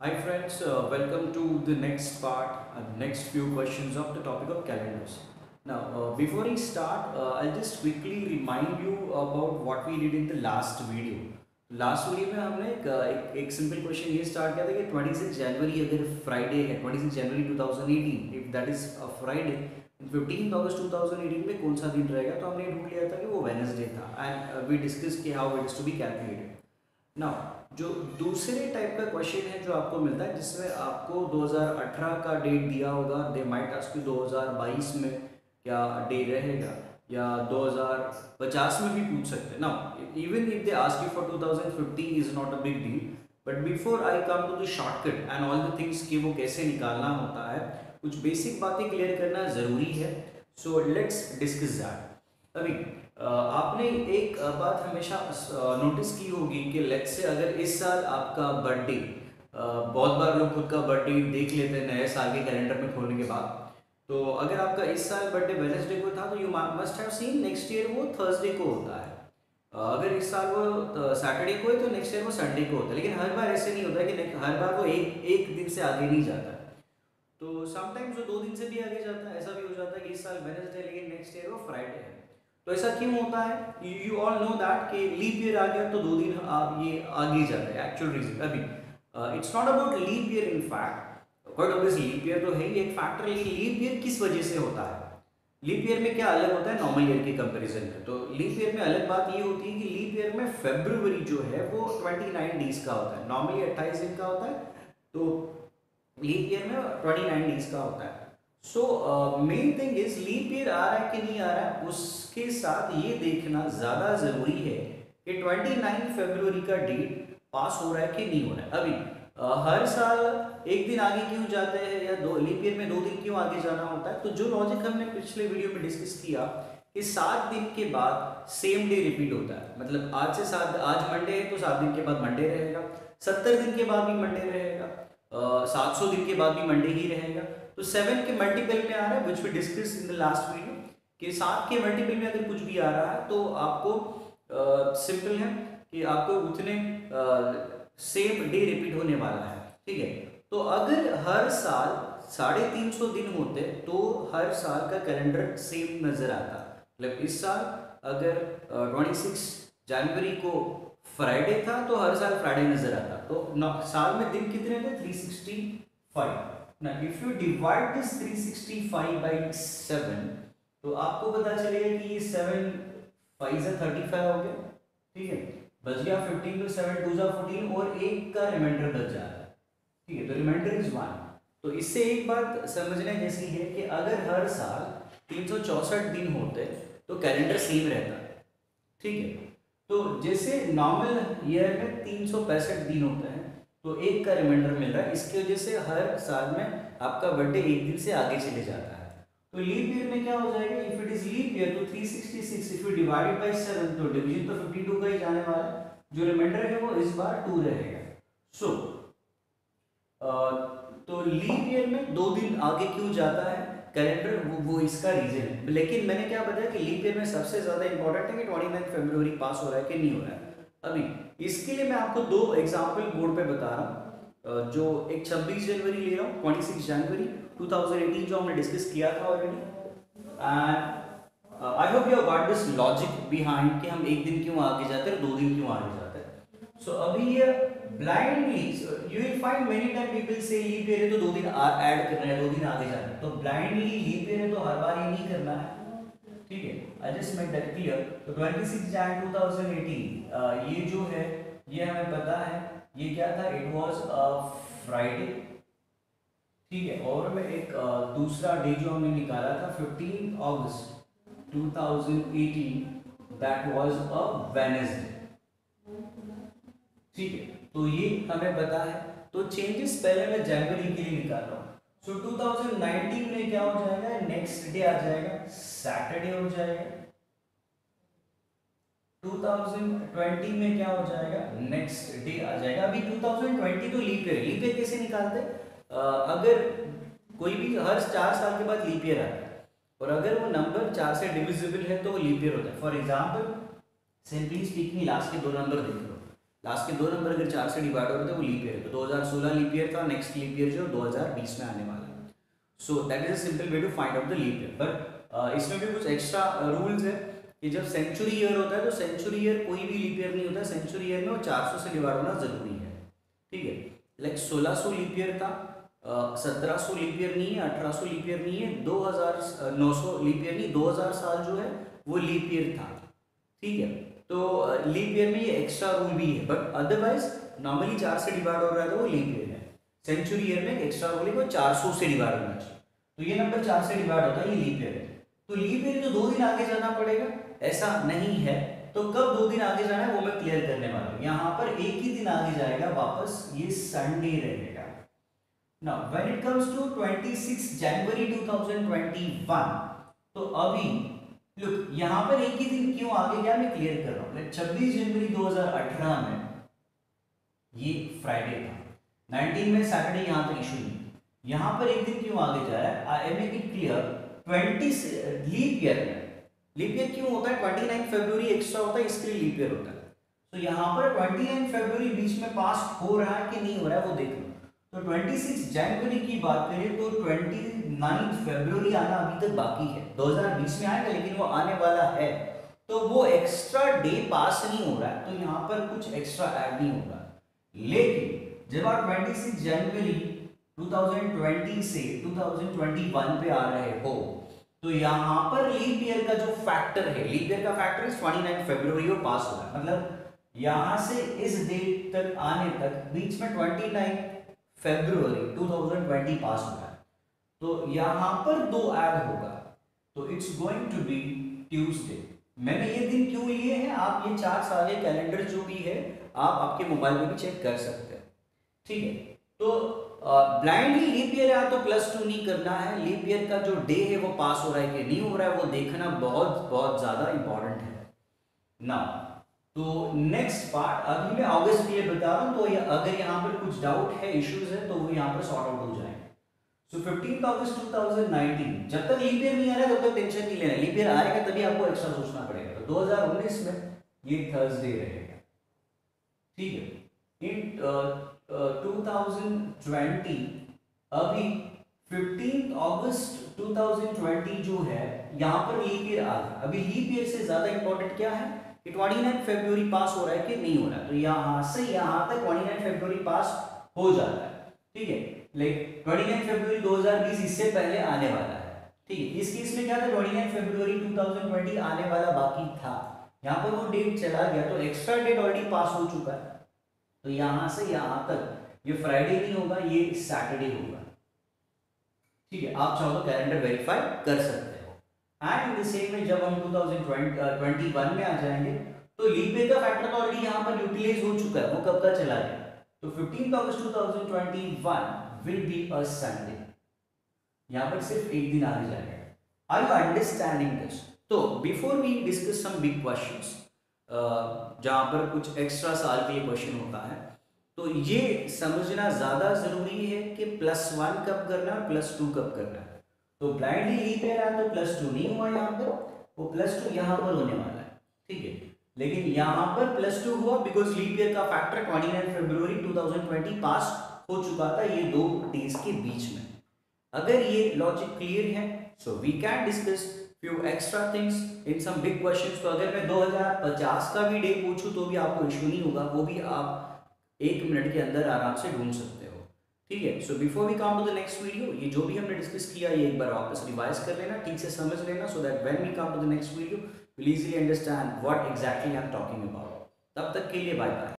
Hi friends, uh, welcome to the next part and next few questions of the topic of calendars. Now, uh, before we start, uh, I'll just quickly remind you about what we did in the last video. Last video में हमने एक एक, एक simple question ये start किया था कि 26 जनवरी अगर फ्राइडे है 26 जनवरी 2018 if that is a Friday 15 अगस्त 2018 में कौन सा दिन रहेगा तो हमने ढूंढ लिया था कि वो वेनसडे था एंड वी डिस्कस कि how it is to be calculated now जो दूसरे टाइप का क्वेश्चन है जो आपको मिलता है, जिसमें आपको 2018 का डेट दिया होगा दे माइट आस्क यू 2022 में क्या डे रहेगा, या 2050 में भी पूछ सकते हैं। ना even if they ask you for 2050 is not a big deal but before I come to the shortcut and all the things कि वो कैसे निकालना होता है, कुछ बेसिक बातें क्लियर करना ज़रूरी है। सो लेट्स डिस्कस दैट अभी आपने एक बात हमेशा नोटिस की होगी कि लेट्स से अगर इस साल आपका बर्थडे बहुत बार लोग खुद का बर्थडे देख लेते हैं नए साल के कैलेंडर में खोलने के बाद। तो अगर आपका इस साल बर्थडे वेनसडे को था तो you must have seen next year वो थर्सडे को होता है। अगर इस साल वो सैटरडे को है तो नेक्स्ट ईयर वो संडे को होता है। लेकिन हर बार ऐसे नहीं होता कि हर बार वो एक एक दिन से आगे नहीं जाता। तो समटाइम्स वो दो दिन से भी आगे जाता है, ऐसा भी हो जाता है कि इस साल वेनसडे लेकिन नेक्स्ट ईयर वो फ्राइडे है। तो ऐसा क्यों होता है? यू ऑल नो दैट कि लीप ईयर आ गया तो दो दिन आप ये आगे जाता है एक्चुअल रीजन अभी it's not about leap year in fact but obviously leap year तो है ही, एक फैक्टर लेकिन लीप ईयर किस वजह से होता है? लीप ईयर में क्या अलग होता है? नॉर्मल ईयर के कंपैरिजन में. तो लीप ईयर में अलग बात ये होती है कि लीप ईयर में फेब्रुवरी जो है, वो 29 डेज़ का होता है. नॉर्मली 28 दिन का होता है तो लीप ईयर में 29 डेज़ का होता है. So main thing is leap year आ रहा है कि नहीं आ रहा है उसके साथ ये देखना ज़्यादा ज़रूरी है कि 29 फरवरी का डेट पास हो रहा है कि नहीं हो रहा है। अभी uh, हर साल एक दिन आगे क्यों जाते हैं या दो लीप ईयर में दो दिन क्यों आगे जाना होता है? तो जो लॉजिक हमने पिछले वीडियो में डिस्कस किया कि सात दिन के बाद सेम डे रिपीट होता है। मतलब आज से सात आज मंडे है तो सात दिन के बाद मंडे रहेगा। सत्तर दिन के बाद भी मंडे रहेगा। सात सौ दिन के बाद भी मंडे ही रहेगा। तो सेवन के मल्टीपल में आ रहा है which we discuss in the last video कि सात के मल्टीपल में अगर कुछ भी आ रहा है तो आपको सिंपल है कि आपको उतने सेम डे रिपीट होने वाला है, ठीक है? तो अगर हर साल साढ़े तीन सौ दिन होते तो हर साल का कैलेंडर सेम नज़र आता। मतलब इस साल अगर ट्वेंटी सिक्स जनवरी को फ्राइडे था तो हर साल फ्राइडे नज़र आता। तो साल में दिन कितने थे? थ्री सिक्सटी फाइव ना if you divide this three sixty five by seven तो आपको पता चलेगा कि ये सेवन फाइव थर्टी फाइव हो गया। ठीक है? बच गया फिफ्टीन टू सेवन टू जा फोर्टीन और एक का रिमाइंडर बच जा रहा है। ठीक है? तो रिमाइंडर इज़ वन तो इससे एक बात समझने जैसी है कि अगर हर साल तीन सौ दिन होते तो कैलेंडर सेम रहता। ठीक है? तो जैसे नॉर्मल ईयर में तीन सौ पैंसठ दिन होते हैं तो एक का रिमाइंडर मिल रहा है। इसकी वजह से हर साल में आपका बर्थडे एक दिन से आगे चले जाता है। तो लीप ईयर में क्या हो जाएगा? If it is leap year तो 366 इफ़ यू डिवाइडेड बाय 7 तो डिवीज़न तो 52 का ही जाने वाला है। जो रिमाइंडर है वो इस बार 2 रहेगा। सो so, तो लीप ईयर में दो दिन आगे क्यों जाता है? कैलेंडर वो, वो इसका रीजन है। लेकिन मैंने क्या बताया कि लीप ईयर में सबसे ज़्यादा इंपॉर्टेंट है कि ट्वेंटी नाइन फेब्रुवरी पास हो रहा है कि नहीं हो रहा है। अभी इसके लिए मैं आपको दो एग्ज़ाम्पल बोर्ड पे बता रहा हूँ। जो एक 26 जनवरी ले रहा हूँ ट्वेंटी सिक्स जनवरी 2018 जो हमने डिस्कस किया था already and I hope you got this logic behind कि हम एक दिन क्यों आगे जाते हैं दो दिन क्यों आगे जाते हैं। सो so, अभी ये blindly you will find many time people से लीप ईयर तो दो दिन ऐड करना है दो दिन आगे जाना है. तो ब्लाइंडली लीप ईयर तो हर बार ये नहीं करना है। ठीक है? I just make that clear तो 26 जैन 2018 ये जो है ये हमें पता है ये क्या था? इट वाज अ फ्राइडे ठीक है? और मैं एक दूसरा डे जो हमने निकाला था फिफ्टीन अगस्त 2018 दैट वाज अ वेनेसडे ठीक है। तो ये हमें पता है। तो चेंजेस पहले मैं जनवरी के लिए निकाल रहा हूँ। So, 2019 में क्या हो जाएगा? नेक्स्ट डे आ जाएगा। सैटरडे हो जाएगा। 2020 में क्या हो जाएगा? नेक्स्ट डे आ जाएगा। अभी 2020 तो लीप ईयर लीप ईयर कैसे निकालते हैं? अगर कोई भी हर चार साल के बाद लीप ईयर आता है और अगर वो नंबर चार से डिविजिबल है तो वो लीप ईयर होता है। For example simply speaking last के दो नंबर देख लो। लास्ट के दो नंबर अगर चार से डिवाइड हो रहे थे वो लीप ईयर तो 2016 लीप ईयर था नेक्स्ट लीप ईयर जो 2020 में आने वाला है। So that is a simple way to find out the leap year but इसमें भी कुछ एक्स्ट्रा रूल्स है कि जब सेंचुरी ईयर होता है तो सेंचुरी ईयर कोई भी लीप ईयर नहीं होता। सेंचुरी ईयर में वो 400 से डिवाइड होना ज़रूरी है। ठीक है? लाइक 1600 लीप ईयर था सत्रह सौ लीप ईयर नहीं है, अठारह सौ लीप ईयर नहीं है, दो हज़ार नौ सौ लीप ईयर नहीं, दो हज़ार साल जो है वो लीप ईयर था। ठीक है? तो लीप ईयर में ये एक्स्ट्रा रूल भी है बट अदरवाइज़ नॉर्मली चार से डिवाइड हो रहा है तो वो लीप ईयर है। सेंचुरी ईयर में एक्स्ट्रा रूल है वो चार सौ से डिवाइड होना चाहिए। तो ये नंबर चार से डिवाइड होता है, ये लीप ईयर है। तो लीप ईयर तो दो दिन आगे जाना पड़ेगा, ऐसा नहीं है। तो कब दो दिन आगे जाना है, वो मैं क्लियर करने वाला हूँ। यहाँ पर एक ही दिन आगे जाएगा, वापस ये संडे रहेगा। Now, when it comes to 26 जनवरी 2021 तो अभी लुक यहाँ पर एक ही दिन क्यों आगे गया मैं क्लियर कर रहा हूँ? 26 जनवरी 2018 में ये फ्राइडे था। 19 में सैटरडे यहाँ पर इशू नहीं यहाँ पर एक दिन क्यों आगे जा रहा है? I make it clear 20 leap year में लीप ईयर क्यों होता है? 29 फरवरी एक्स्ट्रा होता है, इसके लिए लीप ईयर होता है। तो यहाँ पर 29 फरवरी बीच में पास हो रहा है कि नहीं हो रहा है, वो देख लो। तो 26 जनवरी की बात करें तो 29 फरवरी आना अभी तक बाकी है। 2020 में आएगा, लेकिन वो आने वाला है। तो वो एक्स्ट्रा डे पास नहीं हो रहा है तो यहाँ पर कुछ एक्स्ट्रा ऐड नहीं होगा। लेकिन जब आप 26 जनवरी 2020 से 2021 पे आ रहे हो तो यहाँ पर लीप ईयर का जो फैक्टर है लीप ईयर का फैक्टर इज़ 29 फरवरी और पास हो रहा है। मतलब यहाँ से इस डेट तक, आने तक, बीच में 29 फेब्रुवरी 2020 पास हुआ है। तो यहाँ पर दो ऐड होगा। तो it's going to be Tuesday मैंने ये दिन क्यों लिए हैं? आप ये चार साल के कैलेंडर जो भी है, आप आपके मोबाइल में भी चेक कर सकते हैं। ठीक है? तो ब्लाइंडली लीप ईयर है तो प्लस टू नहीं करना है। लीप ईयर का जो डे है वो पास हो रहा है कि नहीं हो रहा है, वो देखना बहुत बहुत ज़्यादा इंपॉर्टेंट है। ना तो नेक्स्ट पार्ट अभी मैं अगस्त के लिए बता रहा हूँ तो या, अगर यहाँ पर कुछ डाउट है इश्यूज़ है तो वो यहाँ पर सॉर्ट आउट हो जाएँगे। सो फिफ्टीन अगस्त 2019 जब तक लीप ईयर नहीं आ रहा है तब तक टेंशन नहीं लेना लीप ईयर आएगा तभी आपको एक्स्ट्रा सोचना पड़ेगा। तो 2019 में ये थर्सडे रहेगा। ठीक है? इन टू थाउज़ेंड अभी 15 अगस्त 2020 जो है यहाँ पर लीप ईयर आ गया अभी लीप ईयर से ज़्यादा इंपॉर्टेंट क्या है? कि 29 फरवरी पास हो रहा है कि नहीं हो रहा है? तो यहाँ से यहाँ तक 29 फरवरी पास हो जाता है। ठीक है? लाइक 29 फरवरी 2020 इससे पहले आने वाला है। ठीक है? इस केस में क्या था? 29 फरवरी 2020 आने वाला बाकी था। यहाँ पर वो डेट चला गया तो एक्स्ट्रा डेट ऑलरेडी पास हो चुका है। तो यहाँ से यहाँ तक ये फ्राइडे नहीं होगा, ये सैटरडे होगा। ठीक है? आप चाहो तो कैलेंडर वेरीफाई कर सकते हैं। एंड इन सेम वे जब हम 2021 uh, में आ जाएँगे तो लीप ईयर का फैक्टर ऑलरेडी यहाँ पर यूटिलाइज हो चुका है वो कब का चला गया? तो 15 अगस्त 2021 विल बी अ संडे यहाँ पर सिर्फ़ एक दिन आगे जाएगा। आर यू अंडरस्टैंडिंग दिस तो before we discuss some big questions जहाँ पर कुछ एक्स्ट्रा साल के लिए क्वेश्चन होता है तो ये समझना ज़्यादा ज़रूरी है कि प्लस वन कब करना है प्लस टू कब करना है। तो ब्लाइंडली लीप ईयर आया तो प्लस टू नहीं हुआ यहाँ पर, वो प्लस टू यहाँ पर होने वाला है, ठीक है? लेकिन यहाँ पर प्लस टू हुआ बिकॉज़ लीप ईयर का factor twenty nine February two thousand twenty पास हो चुका था ये दो डेज़ के बीच में। अगर ये लॉजिक क्लियर है so we can discuss few extra things in some big questions तो अगर मैं 2050 का भी डे पूछूँ तो भी आपको इशू नहीं होगा, वो भी आप एक मिनट के अंदर आराम से ढूंढ सकते ठीक है? So before we come to the next video ये जो भी हमने डिस्कस किया, ये एक बार वापस रिवाइज कर लेना, ठीक से समझ लेना so that when we come to the next video will easily understand what exactly I am talking about तब तक के लिए बाय बाय